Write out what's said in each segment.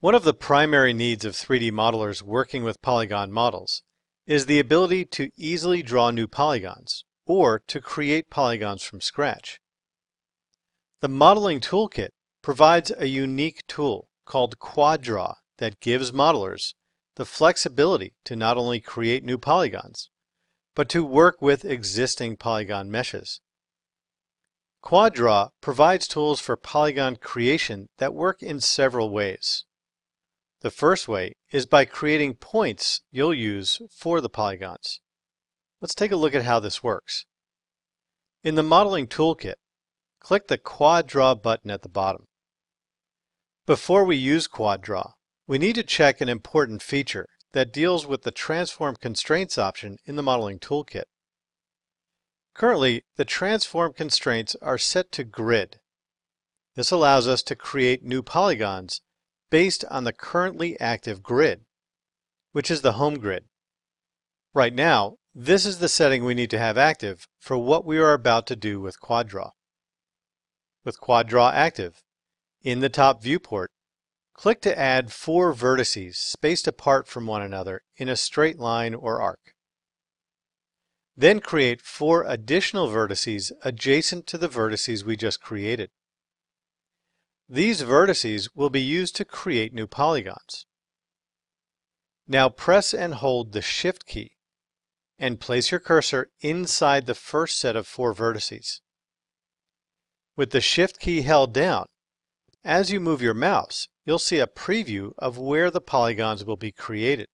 One of the primary needs of 3D modelers working with polygon models is the ability to easily draw new polygons or to create polygons from scratch. The Modeling Toolkit provides a unique tool called QuadDraw that gives modelers the flexibility to not only create new polygons, but to work with existing polygon meshes. QuadDraw provides tools for polygon creation that work in several ways. The first way is by creating points you'll use for the polygons. Let's take a look at how this works. In the Modeling Toolkit, click the Quad Draw button at the bottom. Before we use Quad Draw, we need to check an important feature that deals with the Transform Constraints option in the Modeling Toolkit. Currently, the transform constraints are set to grid. This allows us to create new polygons based on the currently active grid, which is the home grid. Right now, this is the setting we need to have active for what we are about to do with QuadDraw. With QuadDraw active, in the top viewport, click to add four vertices spaced apart from one another in a straight line or arc. Then create four additional vertices adjacent to the vertices we just created. These vertices will be used to create new polygons. Now press and hold the Shift key and place your cursor inside the first set of four vertices. With the Shift key held down, as you move your mouse, you'll see a preview of where the polygons will be created.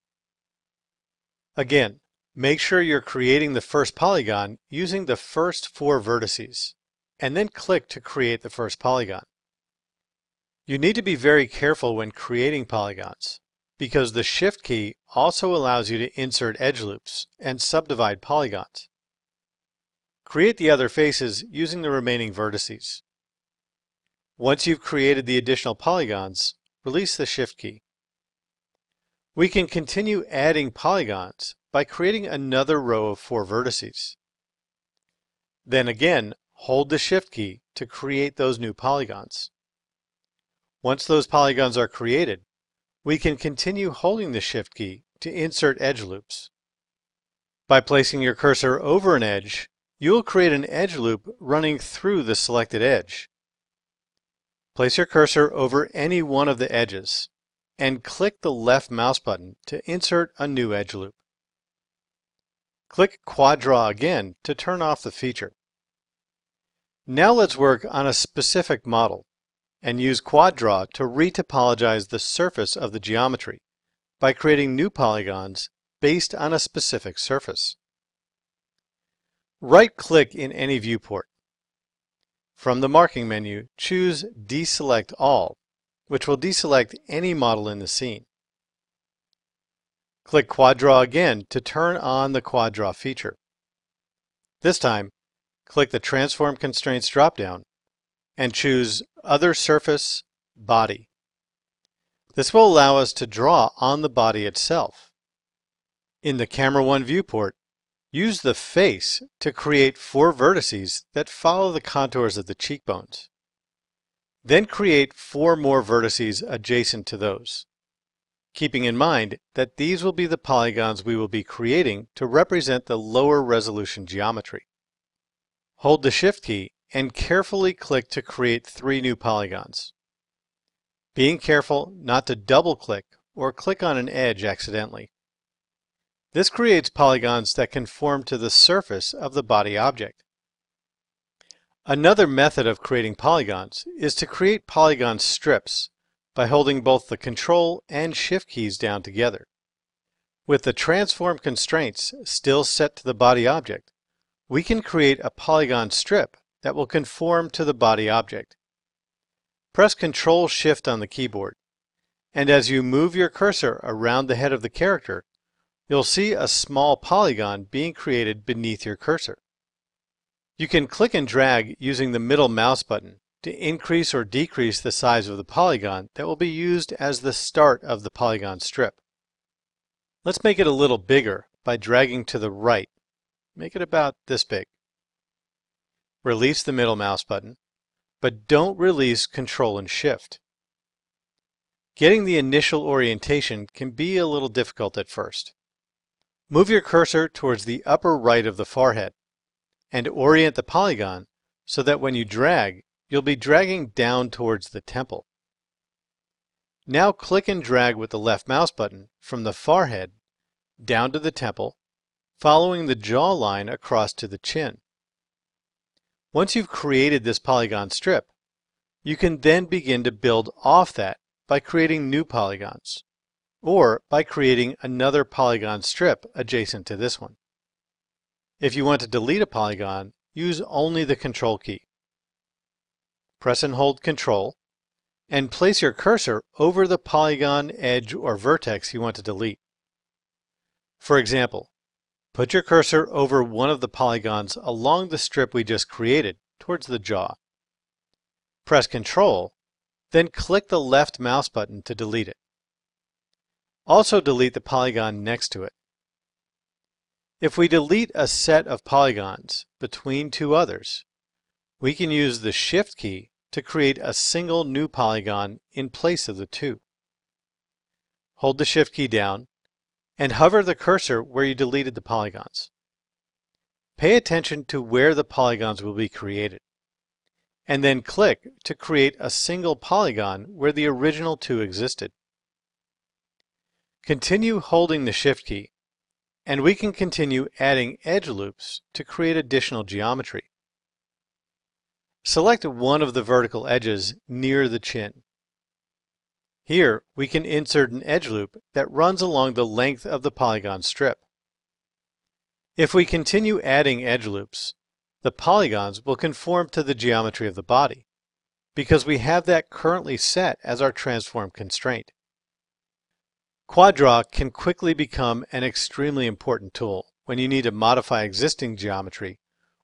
Again, make sure you're creating the first polygon using the first four vertices, and then click to create the first polygon. You need to be very careful when creating polygons because the Shift key also allows you to insert edge loops and subdivide polygons. Create the other faces using the remaining vertices. Once you've created the additional polygons, release the Shift key. We can continue adding polygons by creating another row of four vertices. Then again, hold the Shift key to create those new polygons. Once those polygons are created, we can continue holding the Shift key to insert edge loops. By placing your cursor over an edge, you will create an edge loop running through the selected edge. Place your cursor over any one of the edges and click the left mouse button to insert a new edge loop. Click Quad Draw again to turn off the feature. Now let's work on a specific model and use QuadDraw to retopologize the surface of the geometry by creating new polygons based on a specific surface. Right-click in any viewport. From the marking menu, choose Deselect All, which will deselect any model in the scene. Click QuadDraw again to turn on the QuadDraw feature. This time, click the Transform Constraints dropdown and choose Other Surface, Body. This will allow us to draw on the body itself. In the Camera 1 viewport, use the face to create four vertices that follow the contours of the cheekbones. Then create four more vertices adjacent to those, keeping in mind that these will be the polygons we will be creating to represent the lower resolution geometry. Hold the Shift key and carefully click to create three new polygons. Being careful not to double click or click on an edge accidentally. This creates polygons that conform to the surface of the body object. Another method of creating polygons is to create polygon strips by holding both the Control and Shift keys down together. With the transform constraints still set to the body object, we can create a polygon strip that will conform to the body object. Press Ctrl Shift on the keyboard, and as you move your cursor around the head of the character, you'll see a small polygon being created beneath your cursor. You can click and drag using the middle mouse button to increase or decrease the size of the polygon that will be used as the start of the polygon strip. Let's make it a little bigger by dragging to the right. Make it about this big. Release the middle mouse button, but don't release Control and Shift. Getting the initial orientation can be a little difficult at first. Move your cursor towards the upper right of the forehead and orient the polygon so that when you drag, you'll be dragging down towards the temple. Now click and drag with the left mouse button from the forehead down to the temple, following the jawline across to the chin. Once you've created this polygon strip, you can then begin to build off that by creating new polygons, or by creating another polygon strip adjacent to this one. If you want to delete a polygon, use only the Control key. Press and hold Control, and place your cursor over the polygon, edge, or vertex you want to delete. For example, put your cursor over one of the polygons along the strip we just created towards the jaw. Press Ctrl, then click the left mouse button to delete it. Also delete the polygon next to it. If we delete a set of polygons between two others, we can use the Shift key to create a single new polygon in place of the two. Hold the Shift key down and hover the cursor where you deleted the polygons. Pay attention to where the polygons will be created, and then click to create a single polygon where the original two existed. Continue holding the Shift key, and we can continue adding edge loops to create additional geometry. Select one of the vertical edges near the chin. Here, we can insert an edge loop that runs along the length of the polygon strip. If we continue adding edge loops, the polygons will conform to the geometry of the body, because we have that currently set as our transform constraint. QuadDraw can quickly become an extremely important tool when you need to modify existing geometry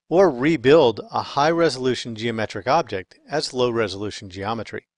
or rebuild a high-resolution geometric object as low-resolution geometry.